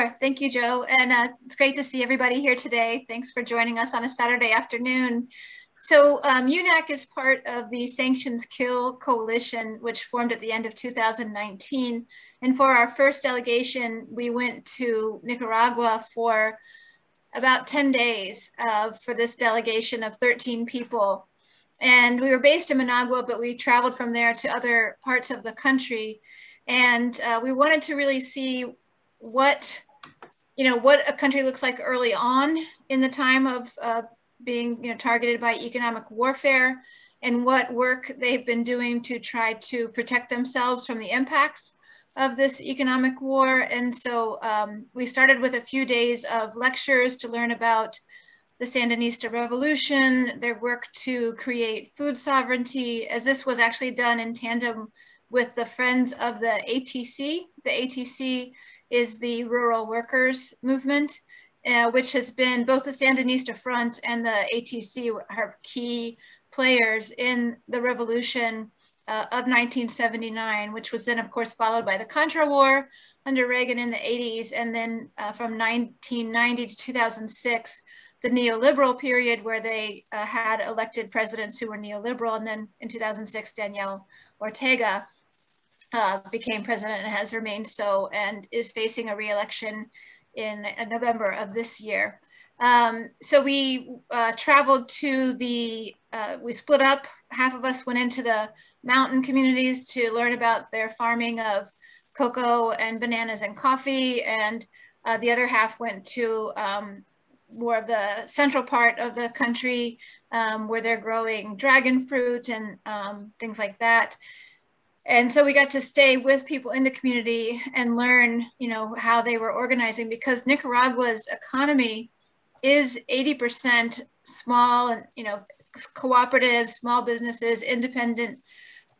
Sure. Thank you, Joe. And uh, it's great to see everybody here today. Thanks for joining us on a Saturday afternoon. So um, UNAC is part of the Sanctions Kill Coalition, which formed at the end of 2019. And for our first delegation, we went to Nicaragua for about 10 days uh, for this delegation of 13 people. And we were based in Managua, but we traveled from there to other parts of the country. And uh, we wanted to really see what, you know, what a country looks like early on in the time of uh, being you know, targeted by economic warfare and what work they've been doing to try to protect themselves from the impacts of this economic war. And so um, we started with a few days of lectures to learn about the Sandinista revolution, their work to create food sovereignty, as this was actually done in tandem with the Friends of the ATC. The ATC is the Rural Workers Movement, uh, which has been both the Sandinista Front and the ATC are key players in the revolution uh, of 1979, which was then, of course, followed by the Contra War under Reagan in the 80s, and then uh, from 1990 to 2006, the neoliberal period where they uh, had elected presidents who were neoliberal. And then in 2006, Daniel Ortega uh, became president and has remained so and is facing a reelection in uh, November of this year. Um, so we uh, traveled to the, uh, we split up, half of us went into the mountain communities to learn about their farming of cocoa and bananas and coffee. And uh, the other half went to um, more of the central part of the country um, where they're growing dragon fruit and um, things like that. And so we got to stay with people in the community and learn, you know, how they were organizing because Nicaragua's economy is 80% small and, you know, cooperative, small businesses, independent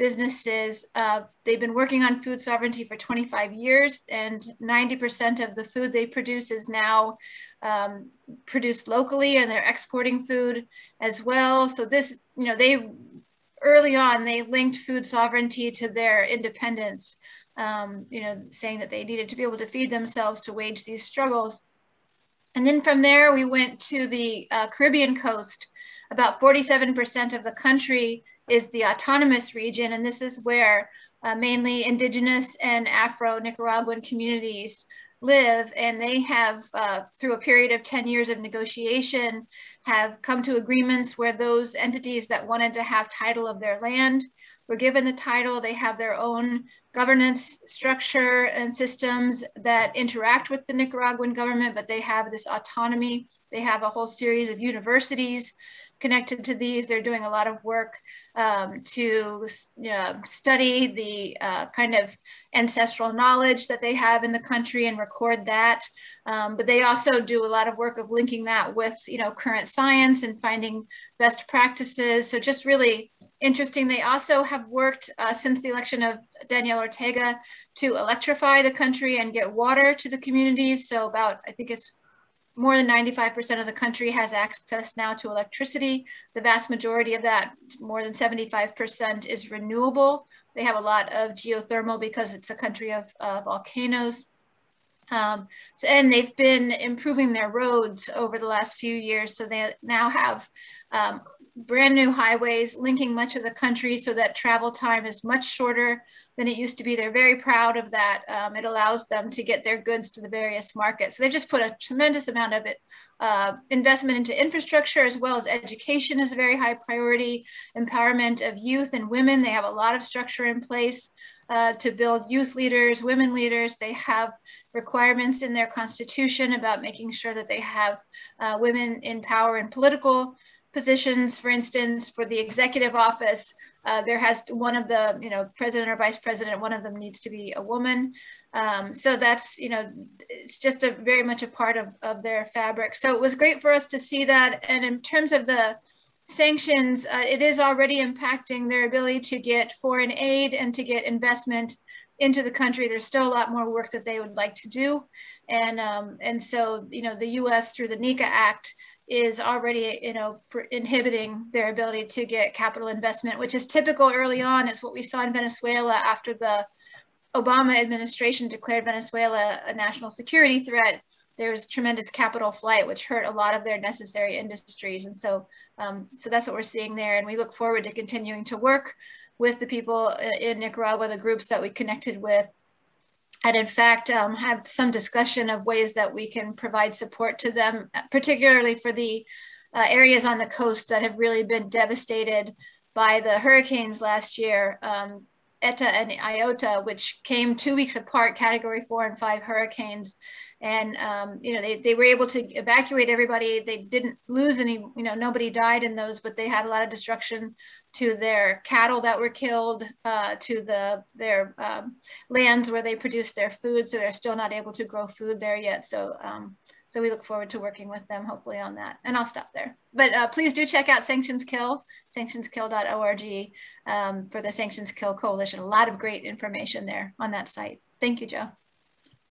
businesses. Uh, they've been working on food sovereignty for 25 years, and 90% of the food they produce is now um, produced locally, and they're exporting food as well. So this, you know, they early on they linked food sovereignty to their independence. Um, you know, saying that they needed to be able to feed themselves to wage these struggles. And then from there, we went to the uh, Caribbean coast. About 47% of the country is the autonomous region, and this is where uh, mainly indigenous and Afro-Nicaraguan communities live and they have uh, through a period of 10 years of negotiation have come to agreements where those entities that wanted to have title of their land were given the title. They have their own governance structure and systems that interact with the nicaraguan government but they have this autonomy they have a whole series of universities connected to these. They're doing a lot of work um, to you know, study the uh, kind of ancestral knowledge that they have in the country and record that. Um, but they also do a lot of work of linking that with you know current science and finding best practices. So just really interesting. They also have worked uh, since the election of Daniel Ortega to electrify the country and get water to the communities. So about, I think it's more than 95% of the country has access now to electricity. The vast majority of that, more than 75%, is renewable. They have a lot of geothermal because it's a country of uh, volcanoes. Um, so, and they've been improving their roads over the last few years. So they now have um, brand new highways linking much of the country so that travel time is much shorter than it used to be. They're very proud of that. Um, it allows them to get their goods to the various markets. So they've just put a tremendous amount of it, uh, investment into infrastructure as well as education is a very high priority, empowerment of youth and women. They have a lot of structure in place uh, to build youth leaders, women leaders. They have requirements in their constitution about making sure that they have uh, women in power and political positions, for instance, for the executive office, uh, there has to, one of the, you know, president or vice president, one of them needs to be a woman. Um, so that's, you know, it's just a very much a part of, of their fabric. So it was great for us to see that. And in terms of the sanctions, uh, it is already impacting their ability to get foreign aid and to get investment into the country. There's still a lot more work that they would like to do. And, um, and so, you know, the US through the NICA Act is already, you know, inhibiting their ability to get capital investment, which is typical early on. Is what we saw in Venezuela after the Obama administration declared Venezuela a national security threat, there was tremendous capital flight, which hurt a lot of their necessary industries. And so, um, so that's what we're seeing there. And we look forward to continuing to work with the people in Nicaragua, the groups that we connected with, and in fact um, have some discussion of ways that we can provide support to them, particularly for the uh, areas on the coast that have really been devastated by the hurricanes last year. Um, Eta and Iota, which came two weeks apart, category four and five hurricanes. And, um, you know, they, they were able to evacuate everybody. They didn't lose any, you know, nobody died in those, but they had a lot of destruction to their cattle that were killed, uh, to the their um, lands where they produce their food. So they're still not able to grow food there yet. So um, so we look forward to working with them hopefully on that. And I'll stop there. But uh, please do check out Sanctions Kill, sanctionskill.org um, for the Sanctions Kill Coalition. A lot of great information there on that site. Thank you, Joe.